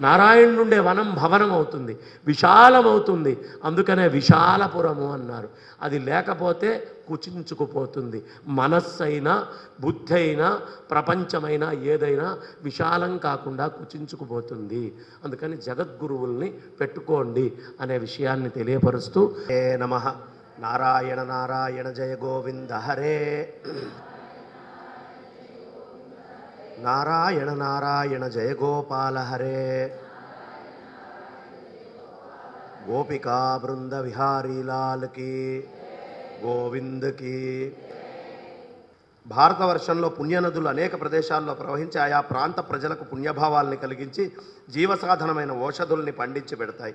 నారాయణుండే వనం భవనం అవుతుంది విశాలమవుతుంది. అందుకనే విశాలపురము అన్నారు. అది లేకపోతే కుచించుకుపోతుంది. మనస్సైనా బుద్ధి అయినా ప్రపంచమైనా ఏదైనా విశాలం కాకుండా కుచించుకుపోతుంది. అందుకని జగద్గురువుల్ని పెట్టుకోండి అనే విషయాన్ని తెలియపరుస్తూ ఏ నమ. నారాయణ నారాయణ జయ గోవింద హరే. నారాయణ నారాయణ జయగోపాల హరే. గోపికా బృంద విహారీలాల్కి లాల్ భారతవర్షంలో పుణ్యనదులు అనేక ప్రదేశాల్లో ప్రవహించి ఆయా ప్రాంత ప్రజలకు పుణ్యభావాల్ని కలిగించి జీవసాధనమైన ఓషధుల్ని పండించి పెడతాయి.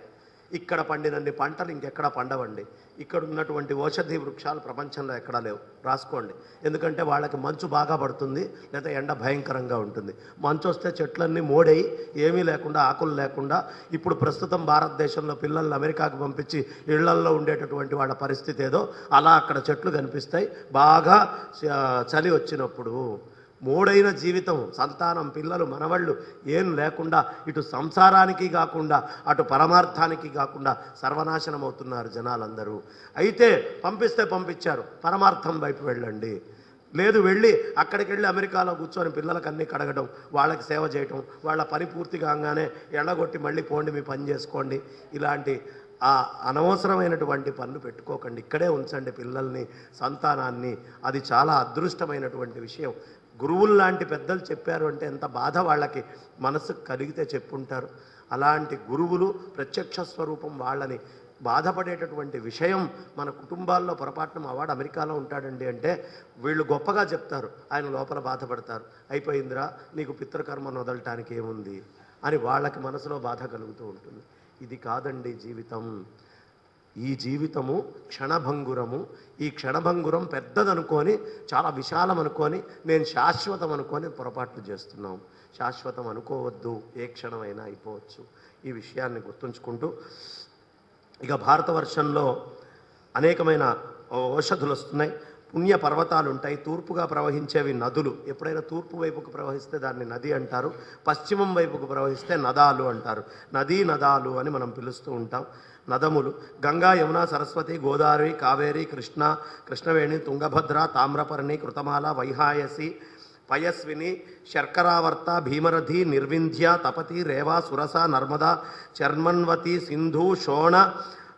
ఇక్కడ పండినన్ని పంటలు ఇంకెక్కడ పండవండి. ఇక్కడ ఉన్నటువంటి ఔషధి వృక్షాలు ప్రపంచంలో ఎక్కడా లేవు. రాసుకోండి. ఎందుకంటే వాళ్ళకి మంచు బాగా పడుతుంది లేదా ఎండ భయంకరంగా ఉంటుంది. మంచు వస్తే చెట్లన్నీ మోడై ఏమీ లేకుండా ఆకులు లేకుండా ఇప్పుడు ప్రస్తుతం భారతదేశంలో పిల్లల్ని అమెరికాకు పంపించి ఇళ్ళల్లో ఉండేటటువంటి వాళ్ళ పరిస్థితి ఏదో అలా అక్కడ చెట్లు కనిపిస్తాయి. బాగా చ- చలి వచ్చినప్పుడు మూడైన జీవితం సంతానం పిల్లలు మనవళ్ళు ఏం లేకుండా ఇటు సంసారానికి కాకుండా అటు పరమార్థానికి కాకుండా సర్వనాశనం అవుతున్నారు జనాలందరూ. అయితే పంపిస్తే పంపించారు పరమార్థం వైపు వెళ్ళండి. లేదు వెళ్ళి అక్కడికి వెళ్ళి అమెరికాలో కూర్చొని పిల్లలకి అన్నీ కడగడం వాళ్ళకి సేవ చేయటం వాళ్ళ పని పూర్తి కాగానే ఎండగొట్టి మళ్ళీ పోండి మీ పని చేసుకోండి. ఇలాంటి ఆ అనవసరమైనటువంటి పనులు పెట్టుకోకండి. ఇక్కడే ఉంచండి పిల్లల్ని సంతానాన్ని. అది చాలా అదృష్టమైనటువంటి విషయం. గురువులు లాంటి పెద్దలు చెప్పారు అంటే ఎంత బాధ వాళ్ళకి. మనసు కలిగితే చెప్పుంటారు. అలాంటి గురువులు ప్రత్యక్ష స్వరూపం వాళ్ళని బాధపడేటటువంటి విషయం మన కుటుంబాల్లో పొరపాటున మా వాడు అమెరికాలో ఉంటాడండి అంటే వీళ్ళు గొప్పగా చెప్తారు. ఆయన లోపల బాధపడతారు. అయిపోయిందిరా నీకు పితృకర్మను వదలటానికి ఏముంది? అని వాళ్ళకి మనసులో బాధ కలుగుతూ ఉంటుంది. ఇది కాదండి జీవితం. ఈ జీవితము క్షణభంగురము. ఈ క్షణభంగురం పెద్దదనుకొని చాలా విశాలం అనుకొని నేను శాశ్వతం అనుకొని పొరపాట్లు చేస్తున్నాం. శాశ్వతం అనుకోవద్దు ఏ క్షణమైనా అయిపోవచ్చు. ఈ విషయాన్ని గుర్తుంచుకుంటూ ఇక భారతవర్షంలో అనేకమైన ఔషధులు వస్తున్నాయి పుణ్య పర్వతాలు ఉంటాయి తూర్పుగా ప్రవహించేవి నదులు. ఎప్పుడైనా తూర్పు వైపుకు ప్రవహిస్తే దాన్ని నది అంటారు. పశ్చిమం వైపుకు ప్రవహిస్తే నదాలు అంటారు. నదీ నదాలు అని మనం పిలుస్తూ ఉంటాం. నదములు. గంగా యమున సరస్వతి గోదావరి కావేరి కృష్ణ కృష్ణవేణి తుంగభద్ర తామ్రపర్ణి కృతమాల వైహాయసి పయస్విని శర్కరావర్త భీమరథి నిర్వింధ్య తపతి రేవా సురస నర్మద చర్మన్వతి సింధు శోణ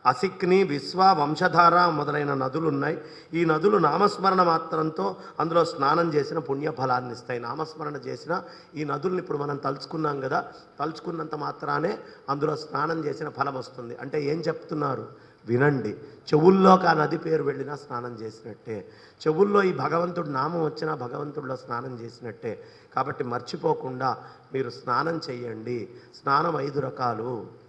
అసిక్ని విశ్వ వంశధార మొదలైన నదులు ఉన్నాయి ఈ నదులు నామస్మరణ మాత్రంతో అందులో స్నానం చేసిన పుణ్యఫలాన్ని ఇస్తాయి. నామస్మరణ చేసిన ఈ నదుల్ని ఇప్పుడు మనం తలుచుకున్నాం కదా తలుచుకున్నంత మాత్రానే అందులో స్నానం చేసిన ఫలం వస్తుంది. అంటే ఏం చెప్తున్నారు? వినండి. చెవుల్లోకి ఆ నది పేరు వెళ్ళినా స్నానం చేసినట్టే. చెవుల్లో ఈ భగవంతుడు నామం వచ్చినా భగవంతుడిలో స్నానం చేసినట్టే. కాబట్టి మర్చిపోకుండా మీరు స్నానం చేయండి. స్నానం ఐదు రకాలు.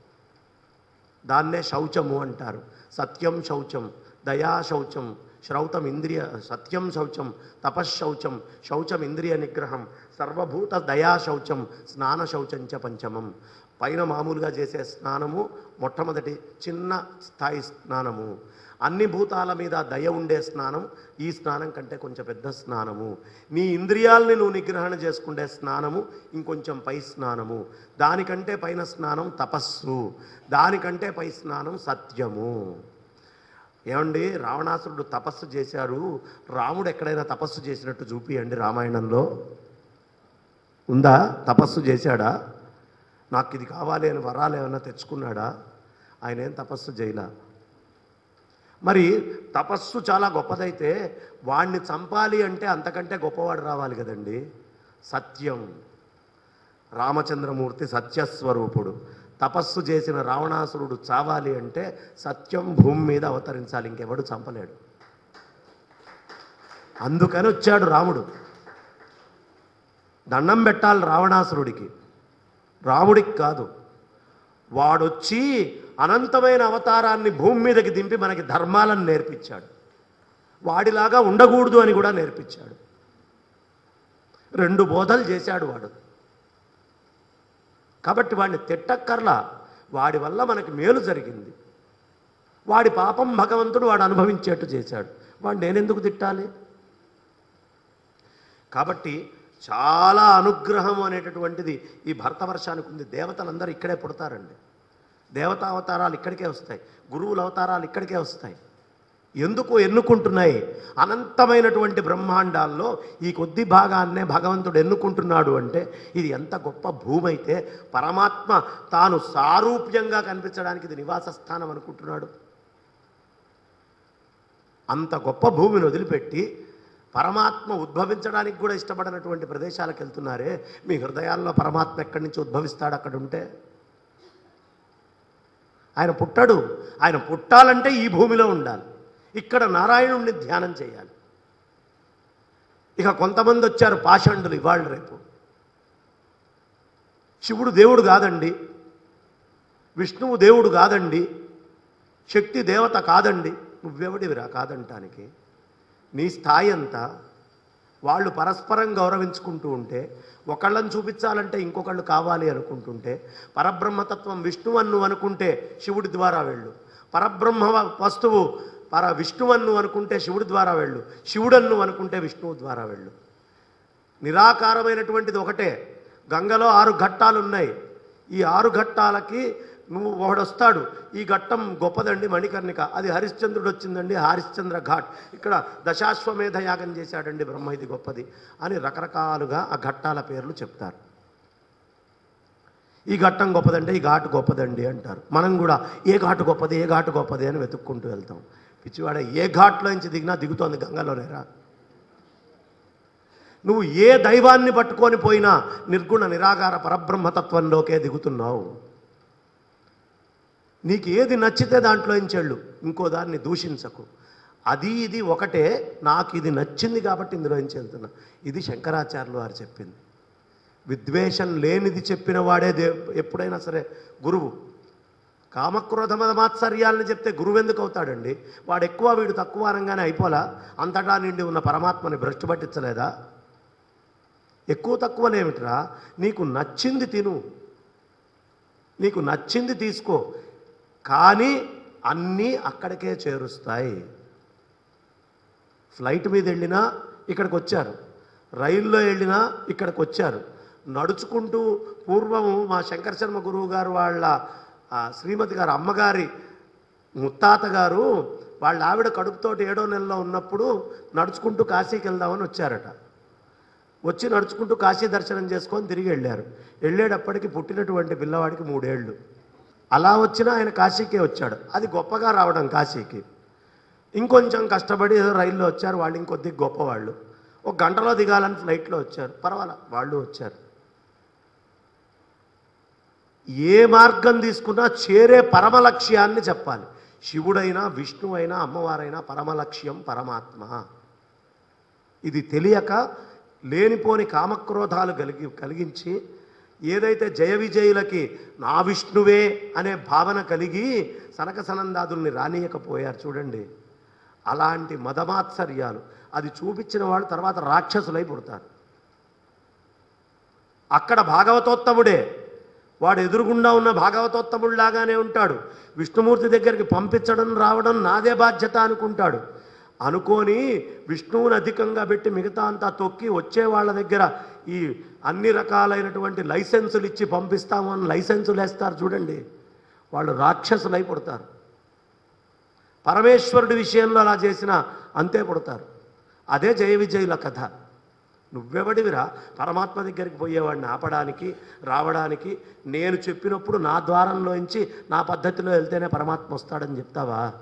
దాన్నే శౌచము అంటారు. సత్యం శౌచం దయా శౌచం శ్రౌతం ఇంద్రియ సత్యం శౌచం తపశ్శౌచం శౌచం ఇంద్రియ నిగ్రహం సర్వభూత దయా శౌచం స్నాన శౌచంచ పంచమం. పైన మామూలుగా చేసే స్నానము మొట్టమొదటి చిన్న స్థాయి స్నానము. అన్ని భూతాల మీద దయ ఉండే స్నానం ఈ స్నానం కంటే కొంచెం పెద్ద స్నానము. నీ ఇంద్రియాల్ని నువ్వు నిగ్రహణ చేసుకుండే స్నానము ఇంకొంచెం పై స్నానము. దానికంటే పైన స్నానం తపస్సు. దానికంటే పై స్నానం సత్యము. ఏమండి? రావణాసురుడు తపస్సు చేశారు. రాముడు ఎక్కడైనా తపస్సు చేసినట్టు చూపియండి రామాయణంలో. ఉందా? తపస్సు చేశాడా? నాకు ఇది కావాలి అని వరాలు ఏమైనా తెచ్చుకున్నాడా? ఆయన ఏం తపస్సు చేయలా? మరి తపస్సు చాలా గొప్పదైతే వాణ్ణి చంపాలి అంటే అంతకంటే గొప్పవాడు రావాలి కదండి. సత్యం. రామచంద్రమూర్తి సత్యస్వరూపుడు. తపస్సు చేసిన రావణాసురుడు చావాలి అంటే సత్యం భూమి మీద అవతరించాలి ఇంకెవడు చంపలేడు. అందుకని వచ్చాడు రాముడు. దండం పెట్టాలి రావణాసురుడికి. రాముడికి కాదు. వాడొచ్చి అనంతమైన అవతారాన్ని భూమి మీదకి దింపి మనకి ధర్మాలను నేర్పించాడు. వాడిలాగా ఉండకూడదు అని కూడా నేర్పించాడు. రెండు బోధలు చేశాడు వాడు. కాబట్టి వాడిని తిట్టక్కర్లా. వాడి వల్ల మనకి మేలు జరిగింది. వాడి పాపం భగవంతుడు వాడు అనుభవించేట్టు చేశాడు. వాడు నేనెందుకు తిట్టాలి? కాబట్టి చాలా అనుగ్రహం అనేటటువంటిది ఈ భరతవర్షానికి ఉంది. దేవతలందరూ ఇక్కడే పుడతారండి. దేవతా అవతారాలు ఇక్కడికే వస్తాయి. గురువుల అవతారాలు ఇక్కడికే వస్తాయి. ఎందుకు ఎన్నుకుంటున్నాయి? అనంతమైనటువంటి బ్రహ్మాండాల్లో ఈ కొద్ది భాగాన్నే భగవంతుడు ఎన్నుకుంటున్నాడు అంటే ఇది ఎంత గొప్ప భూమి అయితే పరమాత్మ తాను సారూప్యంగా కనిపించడానికి ఇది నివాస స్థానం అనుకుంటున్నాడు. అంత గొప్ప భూమిని వదిలిపెట్టి పరమాత్మ ఉద్భవించడానికి కూడా ఇష్టపడినటువంటి ప్రదేశాలకు వెళ్తున్నారే మీ హృదయాల్లో పరమాత్మ ఎక్కడి నుంచి ఉద్భవిస్తాడు అక్కడ ఉంటే? ఆయన పుట్టాడు. ఆయన పుట్టాలంటే ఈ భూమిలో ఉండాలి. ఇక్కడ నారాయణుణ్ణి ధ్యానం చేయాలి. ఇక కొంతమంది వచ్చారు పాషండులు ఇవాళ రేపు. శివుడు దేవుడు కాదండి. విష్ణువు దేవుడు కాదండి. శక్తి దేవత కాదండి. నువ్వెవడివిరా కాదంటానికి? నీ స్థాయి అంతా వాళ్ళు పరస్పరం గౌరవించుకుంటూ ఉంటే ఒకళ్ళని చూపించాలంటే ఇంకొకళ్ళు కావాలి అనుకుంటుంటే పరబ్రహ్మతత్వం విష్ణువన్ను అనుకుంటే శివుడి ద్వారా వెళ్ళు. పరబ్రహ్మ వస్తువు పర విష్ణువన్ను అనుకుంటే శివుడి ద్వారా వెళ్ళు. శివుడన్ను అనుకుంటే విష్ణువు ద్వారా వెళ్ళు. నిరాకారమైనటువంటిది ఒకటే. గంగలో ఆరు ఘట్టాలు ఉన్నాయి ఈ ఆరు ఘట్టాలకి నువ్వు ఒకడొస్తాడు ఈ ఘట్టం గొప్పదండి మణికర్ణిక. అది హరిశ్చంద్రుడు వచ్చిందండి హరిశ్చంద్ర ఘాట్. ఇక్కడ దశాశ్వమేధ యాగం చేశాడండి బ్రహ్మ ఇది గొప్పది అని రకరకాలుగా ఆ ఘట్టాల పేర్లు చెప్తారు. ఈ ఘట్టం గొప్పదండి ఈ ఘాటు గొప్పదండి అంటారు. మనం కూడా ఏ ఘాటు గొప్పది ఏ ఘాటు గొప్పది అని వెతుక్కుంటూ వెళ్తాం. పిచ్చివాడ ఏ ఘాట్లో నుంచి దిగినా దిగుతోంది గంగలోనేరా నువ్వు ఏ దైవాన్ని పట్టుకొని పోయినా నిర్గుణ నిరాకార పరబ్రహ్మతత్వంలోకే దిగుతున్నావు. నీకు ఏది నచ్చితే దాంట్లో ఎంచెళ్ళు ఇంకో దాన్ని దూషించకు. అది ఇది ఒకటే నాకు ఇది నచ్చింది కాబట్టి ఇందులో నుంచి వెళ్తున్నా ఇది శంకరాచార్యులు వారు చెప్పింది. విద్వేషం లేనిది చెప్పిన వాడే దే ఎప్పుడైనా సరే గురువు. కామక్రోధ మాత్సర్యాలని చెప్తే గురువు ఎందుకు అవుతాడండి? వాడు ఎక్కువ వీడు తక్కువ అనగానే అయిపోలా? అంతటా నిండి ఉన్న పరమాత్మని భ్రష్టు పట్టించలేదా? ఎక్కువ తక్కువనేమిట్రా నీకు నచ్చింది తిను. నీకు నచ్చింది తీసుకో. కానీ అన్నీ అక్కడికే చేరుస్తాయి. ఫ్లైట్ మీద వెళ్ళినా ఇక్కడికి వచ్చారు రైల్లో వెళ్ళినా ఇక్కడికి వచ్చారు నడుచుకుంటూ పూర్వము మా శంకర శర్మ గురువు గారు వాళ్ళ శ్రీమతి గారు అమ్మగారి ముత్తాత గారు వాళ్ళ ఆవిడ కడుపుతోటి ఏడో నెలలో ఉన్నప్పుడు నడుచుకుంటూ కాశీకి వెళ్దామని వచ్చారట. వచ్చి నడుచుకుంటూ కాశీ దర్శనం చేసుకొని తిరిగి వెళ్ళారు. వెళ్ళేటప్పటికి పుట్టినటువంటి పిల్లవాడికి మూడేళ్ళు. అలా వచ్చినా ఆయన కాశీకే వచ్చాడు. అది గొప్పగా రావడం కాశీకి. ఇంకొంచెం కష్టపడి ఏదో రైల్లో వచ్చారు వాళ్ళు ఇంకొద్ది గొప్పవాళ్ళు. ఒక గంటలో దిగాలని ఫ్లైట్లో వచ్చారు. పర్వాలా వాళ్ళు వచ్చారు. ఏ మార్గం తీసుకున్నా చేరే పరమ లక్ష్యాన్ని చెప్పాలి. శివుడైనా విష్ణువైనా అమ్మవారైనా పరమ లక్ష్యం పరమాత్మ. ఇది తెలియక లేనిపోని కామక్రోధాలు కలిగి కలిగించి ఏదైతే జయ విజయులకి నా విష్ణువే అనే భావన కలిగి సనక సనందాదుల్ని రానియకపోయారు చూడండి. అలాంటి మదమాత్సర్యాలు. అది చూపించిన వాళ్ళు తర్వాత రాక్షసులై పుడతారు. అక్కడ భాగవతోత్తముడే. వాడు ఎదురుగుండా ఉన్న భాగవతోత్తముడిలాగానే ఉంటాడు. విష్ణుమూర్తి దగ్గరికి పంపించడం రావడం నాదే బాధ్యత అనుకుంటాడు. అనుకోని విష్ణువుని అధికంగా పెట్టి మిగతా అంతా తొక్కి వచ్చే వాళ్ళ దగ్గర ఈ అన్ని రకాలైనటువంటి లైసెన్సులు ఇచ్చి పంపిస్తాము అని లైసెన్సులు వేస్తారు చూడండి. వాళ్ళు రాక్షసులై పుడతారు. పరమేశ్వరుడి విషయంలో అలా చేసిన అంతే పుడతారు. అదే జయ విజయుల కథ. నువ్వెవడివిరా? పరమాత్మ దగ్గరికి పోయేవాడిని ఆపడానికి రావడానికి. నేను చెప్పినప్పుడు నా ద్వారంలోంచి నా పద్ధతిలో వెళ్తేనే పరమాత్మ వస్తాడని చెప్తావా?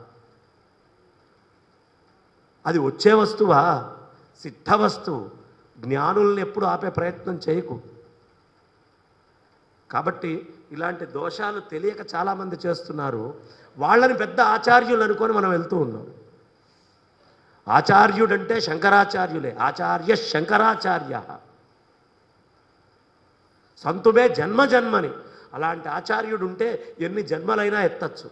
అది వచ్చే వస్తువా? సిద్ధ వస్తువు. జ్ఞానుల్ని ఎప్పుడు ఆపే ప్రయత్నం చేయకు. కాబట్టి ఇలాంటి దోషాలు తెలియక చాలామంది చేస్తున్నారు. వాళ్ళని పెద్ద ఆచార్యులు అనుకొని మనం వెళ్తూ ఉన్నాం. ఆచార్యుడంటే శంకరాచార్యులే. ఆచార్య శంకరాచార్య. సంతుమే జన్మ జన్మని. అలాంటి ఆచార్యుడు ఉంటే ఎన్ని జన్మలైనా ఎత్తచ్చు.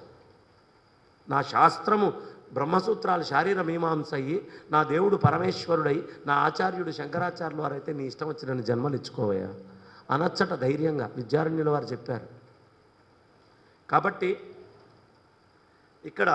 నా శాస్త్రము బ్రహ్మసూత్రాలు శారీర మీమాంస అయ్యి నా దేవుడు పరమేశ్వరుడై నా ఆచార్యుడు శంకరాచార్యులు వారైతే నీ ఇష్టం వచ్చిన జన్మలు ఇచ్చుకోవయ్యా అనచ్చట ధైర్యంగా విద్యారణ్యుల వారు చెప్పారు. కాబట్టి ఇక్కడ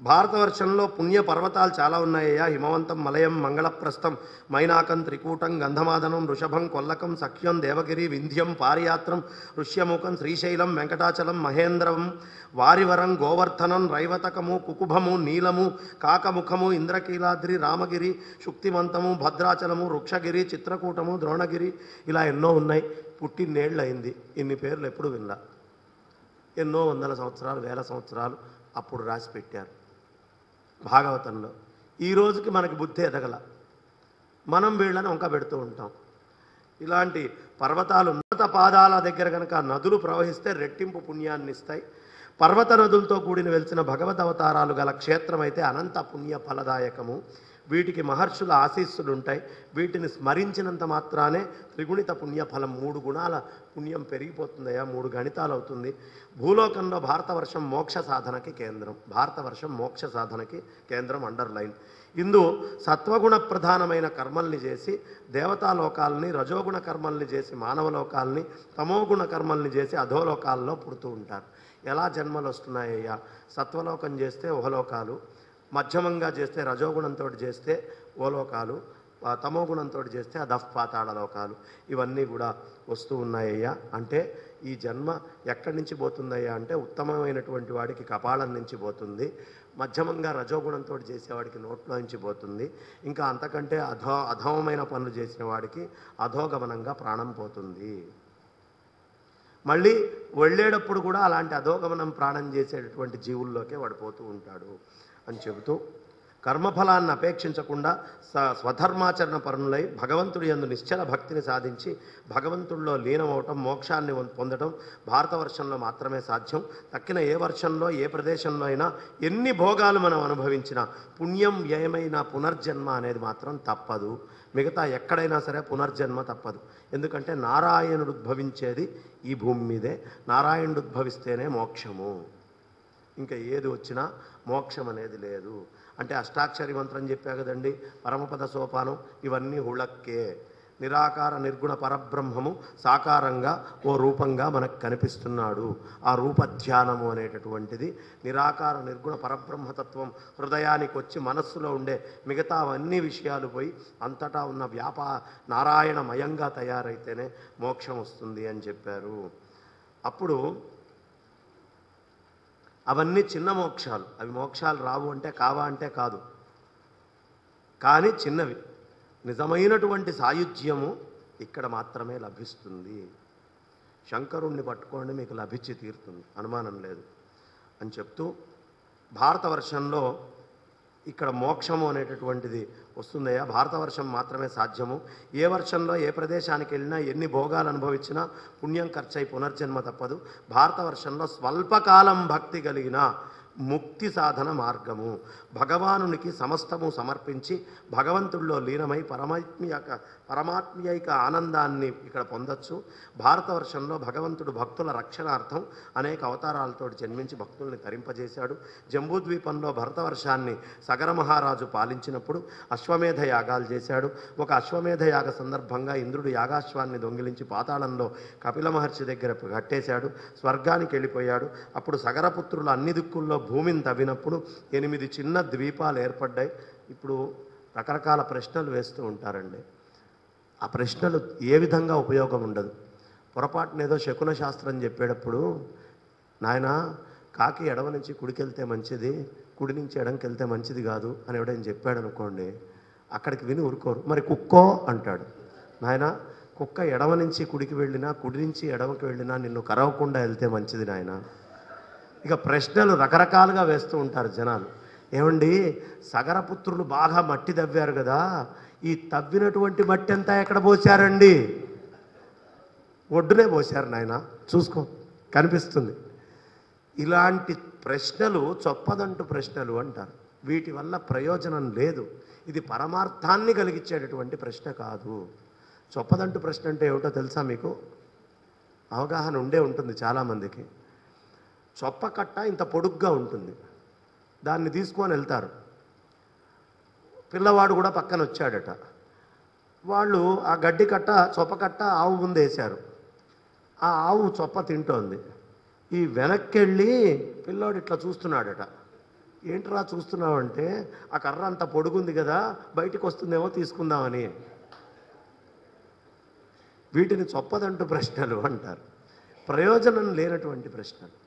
భారతవర్షంలో పుణ్య పర్వతాలు చాలా ఉన్నాయ్యా. హిమవంతం మలయం మంగళప్రస్థం మైనాకం త్రికూటం గంధమాదనం వృషభం కొల్లకం సఖ్యం దేవగిరి వింధ్యం పారియాత్రం ఋష్యముఖం శ్రీశైలం వెంకటాచలం మహేంద్రం వారివరం గోవర్ధనం రైవతకము కుకుభము నీలము కాకముఖము ఇంద్రకీలాద్రి రామగిరి శుక్తిమంతము భద్రాచలము వృక్షగిరి చిత్రకూటము ద్రోణగిరి ఇలా ఎన్నో ఉన్నాయి. పుట్టిన్నేళ్ళయింది ఇన్ని పేర్లు ఎప్పుడు వినలా? ఎన్నో వందల సంవత్సరాలు వేల సంవత్సరాలు అప్పుడు రాసి పెట్టారు. భాగవతంలో. ఈ రోజుకి మనకి బుద్ధి ఎదగల. మనం వీళ్ళని వంక పెడుతూ ఉంటాం. ఇలాంటి పర్వతాలు ఉన్నత పాదాల దగ్గర కనుక నదులు ప్రవహిస్తే రెట్టింపు పుణ్యాన్ని ఇస్తాయి. పర్వత నదులతో కూడిన వెలిసిన భగవద్ అవతారాలు గల క్షేత్రం అయితే అనంత పుణ్య ఫలదాయకము. వీటికి మహర్షుల ఆశీస్సులు ఉంటాయి వీటిని స్మరించినంత మాత్రానే త్రిగుణిత పుణ్యఫలం మూడు గుణాల పుణ్యం పెరిగిపోతుందయ్యా మూడు గణితాలు అవుతుంది భూలోకంలో భారతవర్షం మోక్ష సాధనకి కేంద్రం. భారతవర్షం మోక్ష సాధనకి కేంద్రం అండర్లైన్. ఇందు సత్వగుణ ప్రధానమైన కర్మల్ని చేసి దేవతాలోకాలని రజోగుణ కర్మల్ని చేసి మానవలోకాలని తమోగుణ కర్మల్ని చేసి అధోలోకాల్లో పుడుతూ ఉంటారు. ఎలా జన్మలు వస్తున్నాయ్యా సత్వలోకం చేస్తే ఉహలోకాలు మధ్యమంగా చేస్తే రజోగుణంతో చేస్తే ఓలోకాలు తమో గుణంతో చేస్తే అధః పాతాళ లోకాలు ఇవన్నీ కూడా వస్తూ ఉన్నాయ్యా. అంటే ఈ జన్మ ఎక్కడి నుంచి పోతుందయ్యా అంటే ఉత్తమమైనటువంటి వాడికి కపాలం నుంచి పోతుంది. మధ్యమంగా రజోగుణంతో చేసేవాడికి నోట్లో నుంచి పోతుంది. ఇంకా అంతకంటే అధో అధమమైన పనులు చేసిన వాడికి అధోగమనంగా ప్రాణం పోతుంది. మళ్ళీ వెళ్ళేటప్పుడు కూడా అలాంటి అధోగమనం ప్రాణం చేసేటటువంటి జీవుల్లోకే వాడిపోతూ ఉంటాడు అని చెబుతూ కర్మఫలాన్ని అపేక్షించకుండా స స్వధర్మాచరణ పరుణులై భగవంతుడి యందు నిశ్చల భక్తిని సాధించి భగవంతుడిలో లీనమవటం మోక్షాన్ని పొందటం పొందడం భారతవర్షంలో మాత్రమే సాధ్యం. తక్కిన ఏ వర్షంలో ఏ ప్రదేశంలో అయినా ఎన్ని భోగాలు మనం అనుభవించినా పుణ్యం వ్యయమైన పునర్జన్మ అనేది మాత్రం తప్పదు. మిగతా ఎక్కడైనా సరే పునర్జన్మ తప్పదు. ఎందుకంటే నారాయణుడు ఉద్భవించేది ఈ భూమి మీదే. నారాయణుడు ఉద్భవిస్తేనే మోక్షము. ఇంకా ఏది వచ్చినా మోక్షం అనేది లేదు. అంటే అష్టాక్షరి మంత్రం చెప్పా కదండి పరమపద సోపానం ఇవన్నీ హుళక్కే. నిరాకార నిర్గుణ పరబ్రహ్మము సాకారంగా ఓ రూపంగా మనకు కనిపిస్తున్నాడు. ఆ రూపధ్యానము అనేటటువంటిది నిరాకార నిర్గుణ పరబ్రహ్మతత్వం హృదయానికి వచ్చి మనస్సులో ఉండే మిగతావన్నీ విషయాలు పోయి అంతటా ఉన్న వ్యాపా నారాయణమయంగా తయారైతేనే మోక్షం వస్తుంది అని చెప్పారు. అప్పుడు అవన్నీ చిన్న మోక్షాలు. అవి మోక్షాలు రావు అంటే కావా అంటే కాదు. కానీ చిన్నవి. నిజమైనటువంటి సాయుధ్యము ఇక్కడ మాత్రమే లభిస్తుంది. శంకరుణ్ణి పట్టుకోండి మీకు లభించి తీరుతుంది. అనుమానం లేదు. అని చెప్తూ భారతవర్షంలో ఇక్కడ మోక్షము అనేటటువంటిది వస్తుందయ్యా. భారతవర్షం మాత్రమే సాధ్యము. ఏ వర్షంలో ఏ ప్రదేశానికి వెళ్ళినా ఎన్ని భోగాలు అనుభవించినా పుణ్యం ఖర్చయి పునర్జన్మ తప్పదు. భారతవర్షంలో స్వల్పకాలం భక్తి కలిగిన ముక్తి సాధన మార్గము. భగవానునికి సమస్తము సమర్పించి భగవంతుడిలో లీనమై పరమాత్మీయక పరమాత్మీయైక ఆనందాన్ని ఇక్కడ పొందొచ్చు. భారతవర్షంలో భగవంతుడు భక్తుల రక్షణార్థం అనేక అవతారాలతో జన్మించి భక్తుల్ని తరింపజేశాడు. జంబూద్వీపంలో భరతవర్షాన్ని సగర మహారాజు పాలించినప్పుడు అశ్వమేధ యాగాలు చేశాడు. ఒక అశ్వమేధ యాగ సందర్భంగా ఇంద్రుడు యాగాశ్వాన్ని దొంగిలించి పాతాళంలో కపిల మహర్షి దగ్గర కట్టేశాడు. స్వర్గానికి వెళ్ళిపోయాడు. అప్పుడు సగరపుత్రులు అన్ని దిక్కుల్లో భూమిని తవ్వినప్పుడు ఎనిమిది చిన్న ద్వీపాలు ఏర్పడ్డాయి. ఇప్పుడు రకరకాల ప్రశ్నలు వేస్తూ ఉంటారండి. ఆ ప్రశ్నలు ఏ విధంగా ఉపయోగం ఉండదు. పొరపాటున ఏదో శకున శాస్త్రం చెప్పేటప్పుడు నాయన కాకి ఎడమ నుంచి కుడికెళ్తే మంచిది కుడి నుంచి ఎడంకి వెళ్తే మంచిది కాదు అని ఎవడైనా చెప్పాడు అనుకోండి అక్కడికి విని ఊరుకోరు. మరి కుక్కో? అంటాడు. నాయన కుక్క ఎడమ నుంచి కుడికి వెళ్ళినా కుడి నుంచి ఎడమకి వెళ్ళినా నిన్ను కరవకుండా వెళ్తే మంచిది నాయన. ఇక ప్రశ్నలు రకరకాలుగా వేస్తూ ఉంటారు జనాలు. ఏమండి సగరపుత్రులు బాగా మట్టి దవ్వారు కదా ఈ తవ్వినటువంటి మట్టి అంతా ఎక్కడ పోసారండి ఒడ్డునే పోసారు నాయన. చూసుకో కనిపిస్తుంది. ఇలాంటి ప్రశ్నలు చొప్పదంటు ప్రశ్నలు అంటారు. వీటి వల్ల ప్రయోజనం లేదు. ఇది పరమార్థాన్ని కలిగించేటటువంటి ప్రశ్న కాదు. చొప్పదంటు ప్రశ్న అంటే ఏమిటో తెలుసా మీకు? అవగాహన ఉండే ఉంటుంది చాలామందికి. చొప్పకట్ట ఇంత పొడుగ్గా ఉంటుంది. దాన్ని తీసుకొని వెళ్తారు. పిల్లవాడు కూడా పక్కన వచ్చాడట వాళ్ళు ఆ గడ్డి కట్ట చొప్పకట్ట ఆవు ముందు వేశారు. ఆ ఆవు చొప్ప తింటోంది. ఈ వెనక్కి వెళ్ళి పిల్లోడు ఇట్లా చూస్తున్నాడట. ఏంట్రా చూస్తున్నావంటే ఆ కర్ర అంత పొడుగుంది కదా బయటికి వస్తుందేమో తీసుకుందామని. వీటిని చొప్పదంటూ ప్రశ్నలు అంటారు. ప్రయోజనం లేనటువంటి ప్రశ్నలు.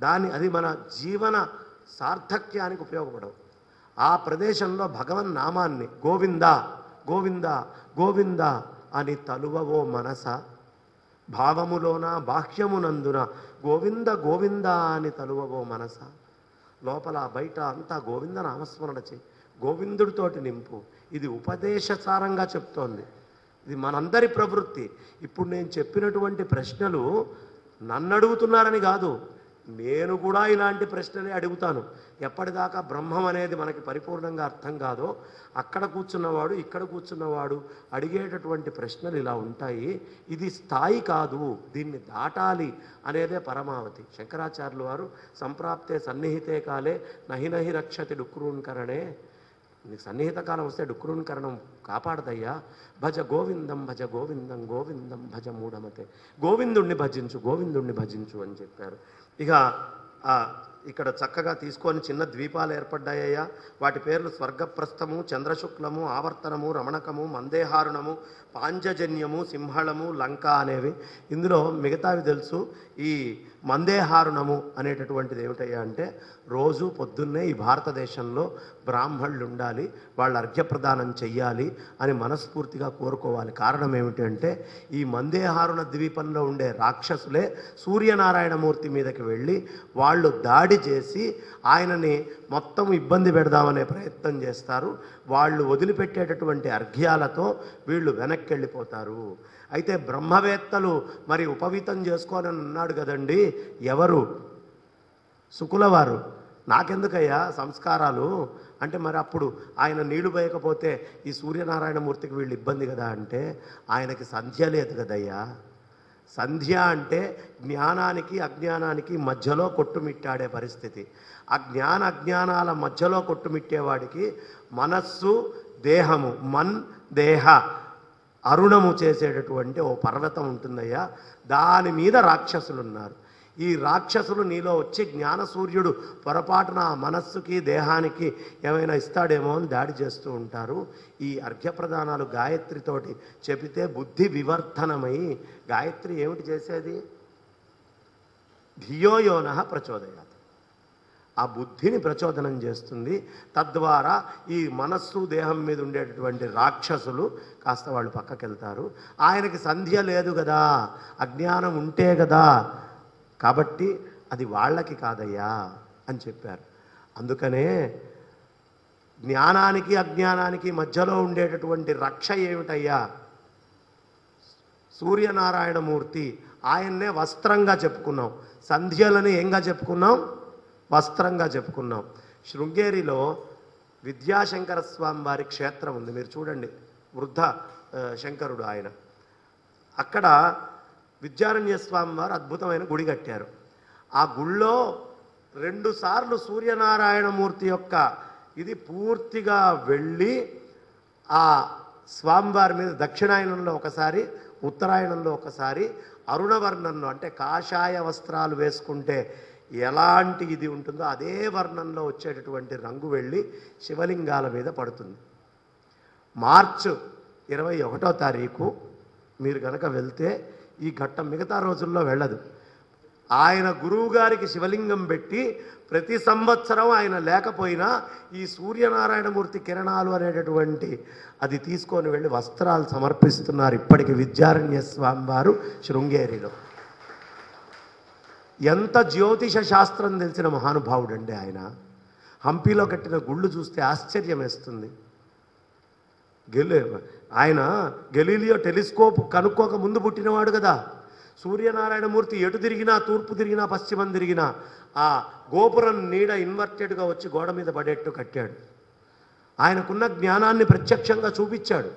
దాని అది మన జీవన సార్థక్యానికి ఉపయోగపడవు. ఆ ప్రదేశంలో భగవన్ నామాన్ని గోవింద గోవింద గోవింద అని తలువవో మనస. భావములోన బాహ్యమునందున గోవింద గోవింద అని తలువవో మనస. లోపల బయట అంతా గోవింద నామస్మరణ చేయి. గోవిందుడితోటి నింపు. ఇది ఉపదేశసారంగా చెప్తోంది. ఇది మనందరి ప్రవృత్తి. ఇప్పుడు నేను చెప్పినటువంటి ప్రశ్నలు నన్ను అడుగుతున్నారని కాదు. నేను కూడా ఇలాంటి ప్రశ్నలే అడుగుతాను. ఎప్పటిదాకా బ్రహ్మం అనేది మనకి పరిపూర్ణంగా అర్థం కాదో అక్కడ కూర్చున్నవాడు ఇక్కడ కూర్చున్నవాడు అడిగేటటువంటి ప్రశ్నలు ఇలా ఉంటాయి. ఇది స్థాయి కాదు దీన్ని దాటాలి అనేదే పరమావతి శంకరాచార్యులు వారు సంప్రాప్తే సన్నిహితే కాలే నహి నహి రక్షతి డుక్రూన్కరణే నీకు సన్నిహిత కాలం వస్తే డుక్రూన్కరణం కాపాడదయ్యా. భజ గోవిందం భజ గోవిందం గోవిందం భజ మూఢమతే. గోవిందుణ్ణి భజించు గోవిందుణ్ణి భజించు అని చెప్పారు. ఇక ఇక్కడ చక్కగా తీసుకొని చిన్న ద్వీపాలు ఏర్పడ్డాయ్యా. వాటి పేర్లు స్వర్గప్రస్థము చంద్రశుక్లము ఆవర్తనము రమణకము మందేహారుణము పాంజజన్యము సింహళము లంక అనేవి. ఇందులో మిగతావి తెలుసు. ఈ మందేహారుణము అనేటటువంటిది ఏమిటయ్యా అంటే రోజు పొద్దున్నే ఈ భారతదేశంలో బ్రాహ్మణులు ఉండాలి వాళ్ళు అర్ఘ్యప్రదానం చెయ్యాలి అని మనస్ఫూర్తిగా కోరుకోవాలి. కారణం ఏమిటంటే ఈ మందేహారుణ ద్వీపంలో ఉండే రాక్షసులే సూర్యనారాయణమూర్తి మీదకి వెళ్ళి వాళ్ళు దాడి చేసి ఆయనని మొత్తం ఇబ్బంది పెడదామనే ప్రయత్నం చేస్తారు. వాళ్ళు వదిలిపెట్టేటటువంటి అర్ఘ్యాలతో వీళ్ళు వెనక్కి వెళ్ళిపోతారు అయితే బ్రహ్మవేత్తలు మరి ఉపవీతం చేసుకోనని అన్నాడు కదండి. ఎవరు? శుకులవారు. నాకెందుకయ్యా సంస్కారాలు? అంటే మరి అప్పుడు ఆయన నీళ్ళు పోయకపోతే ఈ సూర్యనారాయణమూర్తికి వీళ్ళు ఇబ్బంది కదా అంటే? ఆయనకి సంధ్య లేదు కదయ్యా. సంధ్య అంటే జ్ఞానానికి అజ్ఞానానికి మధ్యలో కొట్టుమిట్టాడే పరిస్థితి. ఆ జ్ఞాన అజ్ఞానాల మధ్యలో కొట్టుమిట్టేవాడికి మనస్సు దేహము మన్ దేహ అరుణము చేసేటటువంటి ఓ పర్వతం ఉంటుందయ్యా. దాని మీద రాక్షసులు ఉన్నారు ఈ రాక్షసులు నీలో వచ్చి జ్ఞాన సూర్యుడు పొరపాటున ఆ మనస్సుకి దేహానికి ఏమైనా ఇస్తాడేమో అని దాడి చేస్తూ ఉంటారు. ఈ అర్ఘ్యప్రదానాలు గాయత్రితోటి చెబితే బుద్ధి వివర్ధనమై గాయత్రి ఏమిటి చేసేది? ధియోయోన ప్రచోదయాత్. ఆ బుద్ధిని ప్రచోదనం చేస్తుంది. తద్వారా ఈ మనస్సు దేహం మీద ఉండేటటువంటి రాక్షసులు కాస్త వాళ్ళు పక్కకి వెళ్తారు ఆయనకి సంధ్య లేదు కదా అజ్ఞానం ఉంటే కదా కాబట్టి అది వాళ్ళకి కాదయ్యా అని చెప్పారు. అందుకనే జ్ఞానానికి అజ్ఞానానికి మధ్యలో ఉండేటటువంటి రక్ష ఏమిటయ్యా? సూర్యనారాయణమూర్తి ఆయన్నే వస్త్రంగా చెప్పుకున్నాం. సంధ్యలని ఏంగా చెప్పుకున్నాం? వస్త్రంగా చెప్పుకున్నాం. శృంగేరిలో విద్యాశంకర స్వామి వారి క్షేత్రం ఉంది. మీరు చూడండి వృద్ధ శంకరుడు ఆయన. అక్కడ విద్యారణ్య స్వామి వారు అద్భుతమైన గుడి కట్టారు. ఆ గుళ్ళో రెండుసార్లు సూర్యనారాయణమూర్తి యొక్క ఇది పూర్తిగా వెళ్ళి ఆ స్వామివారి మీద దక్షిణాయనంలో ఒకసారి ఉత్తరాయణంలో ఒకసారి అరుణవర్ణంలో అంటే కాషాయ వస్త్రాలు వేసుకుంటే ఎలాంటి ఇది ఉంటుందో అదే వర్ణంలో వచ్చేటటువంటి రంగు వెళ్ళి శివలింగాల మీద పడుతుంది. మార్చ్ ఇరవై ఒకటో తారీఖు మీరు కనుక వెళ్తే ఈ ఘట్టం మిగతా రోజుల్లో వెళ్ళదు. ఆయన గురువు గారికి శివలింగం పెట్టి ప్రతి సంవత్సరం ఆయన లేకపోయినా ఈ సూర్యనారాయణమూర్తి కిరణాలు అనేటటువంటి అది తీసుకొని వెళ్ళి వస్త్రాలు సమర్పిస్తున్నారు ఇప్పటికి విద్యారణ్య స్వామి వారు శృంగేరిలో. ఎంత జ్యోతిష శాస్త్రం తెలిసిన మహానుభావుడండి ఆయన. హంపీలో కట్టిన గుళ్ళు చూస్తే ఆశ్చర్యం వేస్తుంది. గెలి ఆయన గెలీలియో టెలిస్కోప్ కనుక్కోక ముందు పుట్టినవాడు కదా. సూర్యనారాయణమూర్తి ఎటు తిరిగినా తూర్పు తిరిగినా పశ్చిమం తిరిగినా ఆ గోపురం నీడ ఇన్వర్టెడ్గా వచ్చి గోడ మీద పడేట్టు కట్టాడు. ఆయనకున్న జ్ఞానాన్ని ప్రత్యక్షంగా చూపించాడు.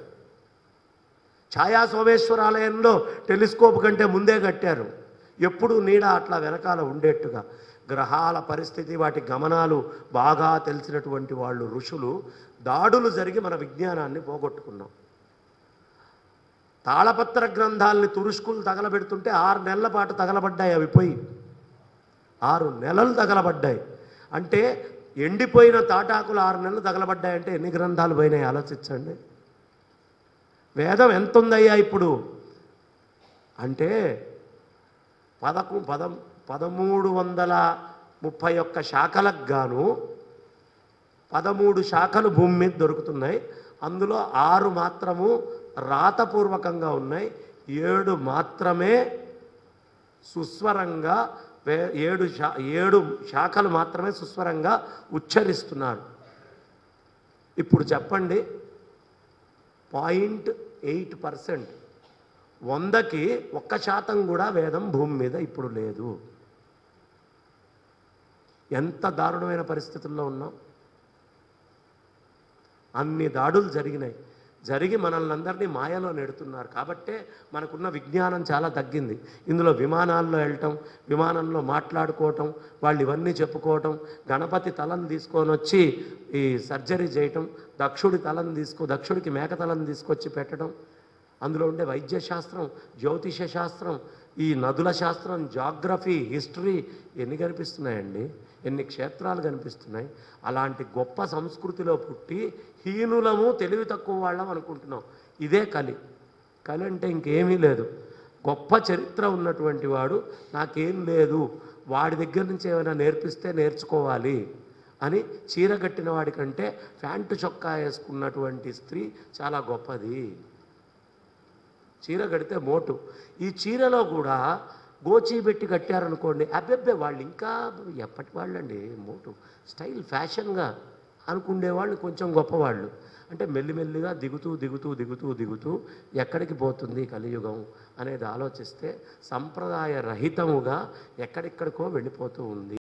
ఛాయా సోమేశ్వరాలయంలో టెలిస్కోప్ కంటే ముందే కట్టారు. ఎప్పుడు నీడ అట్లా వెనకాల ఉండేట్టుగా. గ్రహాల పరిస్థితి వాటి గమనాలు బాగా తెలిసినటువంటి వాళ్ళు ఋషులు దాడులు జరిగి మన విజ్ఞానాన్ని పోగొట్టుకున్నాం. తాళపత్ర గ్రంథాలని తురుష్కులు తగలబెడుతుంటే ఆరు నెలల పాటు తగలబడ్డాయి అవి పోయి. ఆరు నెలలు తగలబడ్డాయి. అంటే ఎండిపోయిన తాటాకులు ఆరు నెలలు తగలబడ్డాయంటే ఎన్ని గ్రంథాలు పోయినాయి? ఆలోచించండి. వేదం ఎంత ఉందయ్యా ఇప్పుడు? అంటే పదకు పదం పదమూడు వందల ముప్పై ఒక్క శాఖలకు గాను పదమూడు శాఖలు భూమి మీద దొరుకుతున్నాయి. అందులో ఆరు మాత్రము రాతపూర్వకంగా ఉన్నాయి. ఏడు మాత్రమే సుస్వరంగా ఏడు శా ఏడు శాఖలు మాత్రమే సుస్వరంగా ఉచ్చరిస్తున్నారు. ఇప్పుడు చెప్పండి పాయింట్ ఎయిట్ పర్సెంట్ వందకి ఒక్క శాతం కూడా వేదం భూమి మీద ఇప్పుడు లేదు. ఎంత దారుణమైన పరిస్థితుల్లో ఉన్నాం. అన్ని దాడులు జరిగినాయి. జరిగి మనల్ని అందరినీ మాయలో నెడుతున్నారు. కాబట్టే మనకున్న విజ్ఞానం చాలా తగ్గింది. ఇందులో విమానాల్లో వెళ్ళటం విమానంలో మాట్లాడుకోవటం వాళ్ళు ఇవన్నీ చెప్పుకోవటం గణపతి తలను తీసుకొని వచ్చి ఈ సర్జరీ చేయటం దక్షుడి తలను తీసుకో దక్షుడికి మేక తలను తీసుకొచ్చి పెట్టడం అందులో ఉండే వైద్య శాస్త్రం జ్యోతిష శాస్త్రం ఈ నదుల శాస్త్రం జాగ్రఫీ హిస్టరీ ఎన్ని కనిపిస్తున్నాయండి? ఎన్ని క్షేత్రాలు కనిపిస్తున్నాయి? అలాంటి గొప్ప సంస్కృతిలో పుట్టి హీనులము తెలివి తక్కువ వాళ్ళం అనుకుంటున్నాం. ఇదే కలి. కలి అంటే ఇంకేమీ లేదు. గొప్ప చరిత్ర ఉన్నటువంటి వాడు నాకేం లేదు వాడి దగ్గర నుంచి ఏమైనా నేర్పిస్తే నేర్చుకోవాలి అని చీర కట్టిన వాడికంటే ప్యాంటు చొక్కా వేసుకున్నటువంటి స్త్రీ చాలా గొప్పది. చీర కడితే మోటు. ఈ చీరలో కూడా గోచీ పెట్టి కట్టారనుకోండి అబ్బెబ్బే వాళ్ళు ఇంకా ఎప్పటి వాళ్ళండి? మోటు. స్టైల్ ఫ్యాషన్గా అనుకునేవాళ్ళు కొంచెం గొప్పవాళ్ళు. అంటే మెల్లిమెల్లిగా దిగుతూ దిగుతూ దిగుతూ దిగుతూ ఎక్కడికి పోతుంది కలియుగం అనేది ఆలోచిస్తే సంప్రదాయ రహితముగా ఎక్కడెక్కడికో వెళ్ళిపోతూ ఉంది.